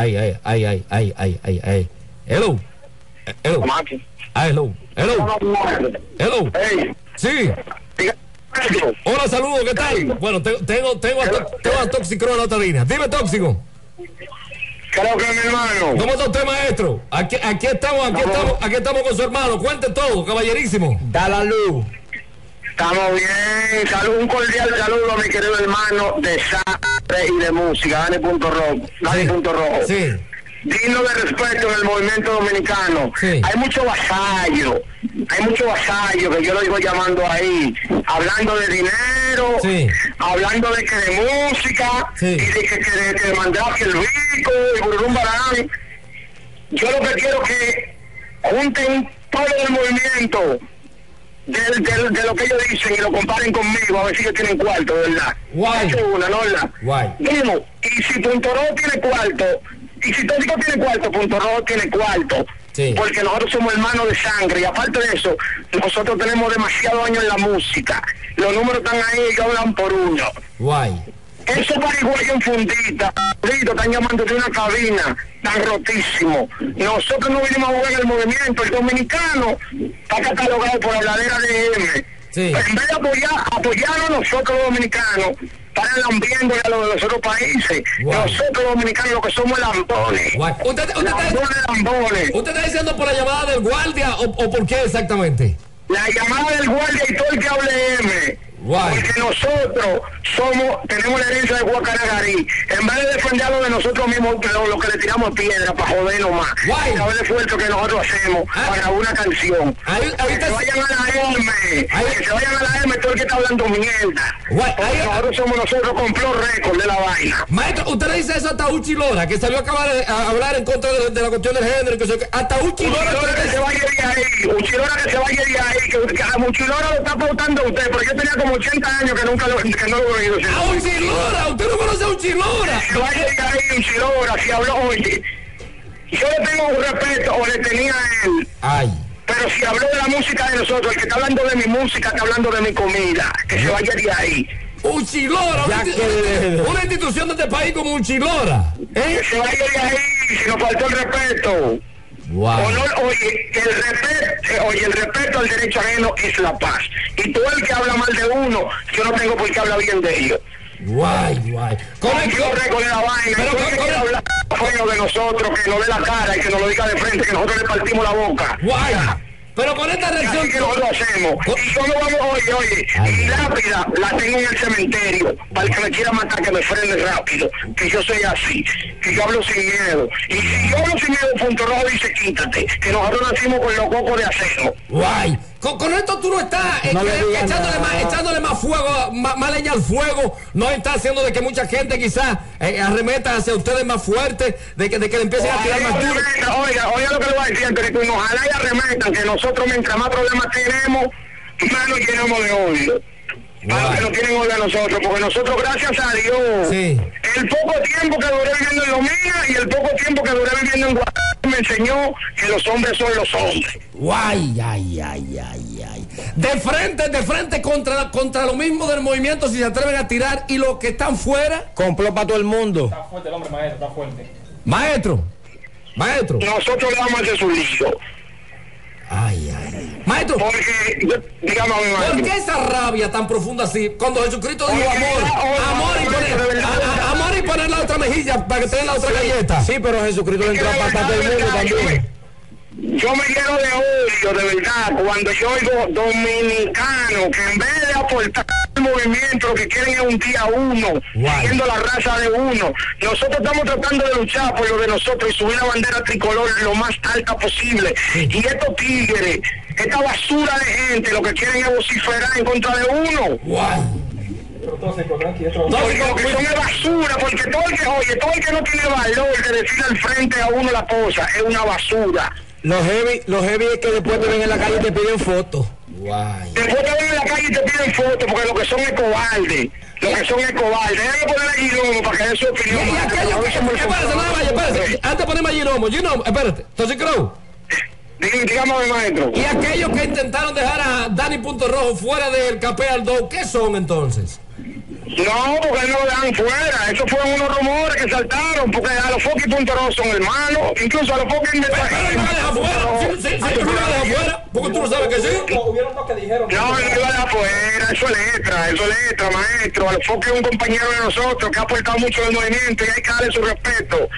ay, ay, ay, ay, ay, ay, ay, ay. Hello. Hello. Ah, hello. Hello. Hello. Sí. Hola, saludos, ¿qué tal? Bueno, te- tengo, tengo, a, tengo a Tóxico en la otra línea. Dime, Tóxico. Creo que mi hermano. ¿Cómo está usted, maestro? Aquí, aquí estamos, aquí estamos, aquí estamos con su hermano. Cuente todo, caballerísimo. Da la luz. Estamos bien. Salud, un cordial saludo a mi querido hermano de sangre y de música, Dani Punto Rojo. Dani Punto Rojo. Sí. Digno de respeto en el movimiento dominicano. Hay mucho vasallo. Hay mucho vasallo que yo lo digo llamando ahí. Hablando de dinero. Hablando de que de música. Y de que, que de, que de el rico y barán. Yo lo que quiero que junten todo el movimiento del- del- de lo que ellos dicen y lo comparen conmigo a ver si ellos tienen cuarto, ¿verdad? Guay. Una, ¿no? ¿verdad? Guay. Mismo, y si Punto Rojo tiene cuarto, y si Tóxico tiene cuarto, Punto Rojo tiene cuarto. Porque nosotros somos hermanos de sangre y aparte de eso, nosotros tenemos demasiado años en la música. Los números están ahí y hablan por uno. Guay. Esos pariguayos en fundita, Lito, están llamando de una cabina tan rotísimo. Nosotros no vinimos a jugar en el movimiento, el dominicano está catalogado por la ladera de M. En vez de apoyar, apoyarnos a nosotros los dominicanos, están lambiendo a los de los otros países. Nosotros los dominicanos lo que somos lambones. Guay. ¿Usted, usted, Lambones, lambones. ¿Usted está diciendo por la llamada del guardia o, o por qué exactamente? La llamada del guardia y todo el que hable M. Porque nosotros somos, tenemos la herencia de Guacanagarí. En vez de defender a lo de nosotros mismos, que lo, que le tiramos piedra para joder nomás. Cada el esfuerzo que nosotros hacemos para una canción. que se vayan a la M. Que se vayan a la M todo el que está hablando mierda. Porque nosotros somos nosotros complot récord de la vaina. Maestro, usted le dice eso hasta Uchi Lora, que salió a acabar de- a hablar en contra de, de la cuestión del género. Que se- hasta Uchi Lora. Uchilora que se vaya a Uchilora lo está pautando usted, pero yo tenía como 80 años que nunca lo, que no lo he oído. ¡A Uchilora! ¡Usted no conoce a Uchilora! Que se vaya de ahí, Uchilora, si habló, oye, yo le tengo un respeto, o le tenía a él, Ay. pero si habló de la música de nosotros, el que está hablando de mi música, está hablando de mi comida, que se vaya de ahí. Uchilora, una, institu- una institución de este país como Uchilora. Que se vaya de ahí, si nos faltó el respeto. Wow. Honor, oye, el respeto, eh, oye, el respeto al derecho ajeno es la paz. Y todo el que habla mal de uno, yo no tengo por qué hablar bien de ellos. Guay, guay. Yo récord la vaina, Pero, que quiera hablar de nosotros, que nos dé la cara y que nos lo diga de frente, que nosotros le partimos la boca. Guay. Pero con esta reacción. Así que nosotros hacemos. Y solo vamos, oye, oye, mi lápida la tengo en el cementerio, para el que me quiera matar, que me frene rápido, que yo soy así, que yo hablo sin miedo. Y si yo hablo sin miedo, punto rojo dice quítate, que nosotros nacimos con los cocos de acero. Guay. Con, con esto tú no estás eh, No echándole, más, echándole más fuego, más, más leña al fuego. No está haciendo de que mucha gente quizás eh, arremeta hacia ustedes más fuerte, de que, de que le empiecen a tirar más duro. Oiga, oiga, oiga lo que le voy a decir, Antonio, y ojalá y arremetan que nosotros mientras más problemas tenemos, más nos llenamos de odio. Para que no tienen odio a nosotros, porque nosotros, gracias a Dios, el poco tiempo que duré viviendo en Lomía y el poco tiempo que duré viviendo en Guadalajara me enseñó que los hombres son los hombres. Guay, ay, ay, ay, ay. De frente, de frente contra, contra lo mismo del movimiento, si se atreven a tirar y los que están fuera. Complot para todo el mundo. Está fuerte el hombre, maestro, está fuerte. Maestro, maestro. Nosotros le vamos a hacer su lío. Ay, ay. Maestro. Porque, dígame, mi ¿Por maestro. qué esa rabia tan profunda así? Cuando Jesucristo dijo amor, amor y poner, a- a- amor y poner la otra mejilla para que tengan la otra galleta. Sí, pero Jesucristo le entró a patar todo el mundo también. Yo me lleno de odio, de verdad, cuando yo oigo dominicanos que en vez de aportar al movimiento, lo que quieren es un día uno, siguiendo la raza de uno. Nosotros estamos tratando de luchar por lo de nosotros y subir la bandera tricolor lo más alta posible. Y estos tigres, esta basura de gente, lo que quieren es vociferar en contra de uno. Porque lo que son es basura, porque todo el que, oye, todo el que no tiene valor de decir al frente a uno la cosa, es una basura. Los heavy, los heavy es que después te ven en la calle y te piden fotos. Después te ven en la calle y te piden fotos porque lo que son es cobardes. Lo que son es cobardes. Déjame poner a Giromo para que dé su opinión. Y aquellos que, espérate, no me vaya, espérate. Antes ponerme a Giromo, Giromo, espérate. Entonces, Crow. Dígame, maestro. Y aquellos que intentaron dejar a Dani Punto Rojo fuera del Capé Aldo, ¿qué son entonces? No, porque no lo dejan fuera. Eso fueron unos rumores que saltaron, porque a los Foki Punteros son hermanos. Incluso a los Foki me Pero no iba a dejar fuera. Sí, sí, sí, tú no iba a dejar fuera. Porque tú no sabes que sí. Hubieron dos que dijeron. No, no iba a dejar fuera. Eso es letra, eso es letra, maestro. A los Foki es un compañero de nosotros que ha aportado mucho el movimiento y hay que darle su respeto.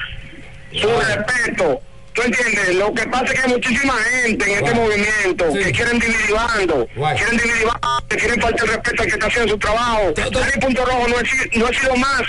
Su respeto. ¿Tú entiendes? Lo que pasa es que hay muchísima gente en este movimiento que quieren dividir bando, quieren dividir bando, quieren faltar el respeto al que está haciendo su trabajo. Dani Punto Rojo no, es, no ha sido más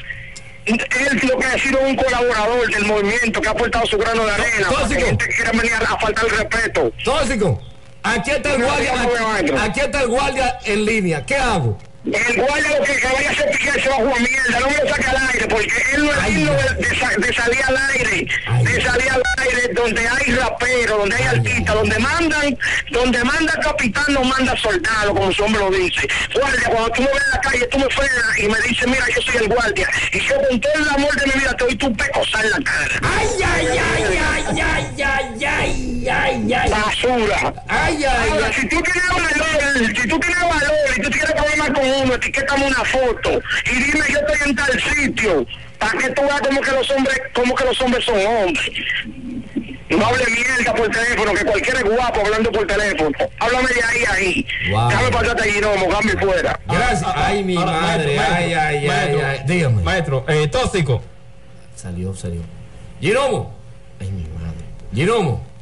él lo que ha sido un colaborador del movimiento que ha aportado su grano de arena. Tóxico. Que gente quiere venir a faltar el respeto. Tóxico. Aquí está el guardia, aquí está el guardia en línea. ¿Qué hago? El guardia lo que se vaya a cepillar ese ojo a mierda, no me lo saca al aire, porque él no es digno de, salir al aire, de salir al aire donde hay raperos, donde hay artistas, donde mandan, donde manda capitán, no manda soldado, como su hombre lo dice. Guardia, cuando tú me ves en la calle, tú me frenas y me dices, mira, yo soy el guardia, y yo con todo el amor de mi vida te doy tu pecosal en la cara. ay, ay, ay, ay. ay. Basura. Ay, ay, Ahora, si tú tienes valor, si tú tienes valor y tú tienes problemas con uno, etiquétame una foto y dime yo estoy en tal sitio, para que tú veas como que los hombres, como que los hombres son hombres. No hable mierda por teléfono, que cualquiera es guapo hablando por teléfono. Háblame de ahí ahí. Wow. Déjame pasarte allí, no, cambie fuera. Gracias. Ay, mi madre. ay, ay, ay, ay. Dígame. Maestro, eh, tóxico. Salió, salió. Ginomo. Ay, mi madre. Ginomo.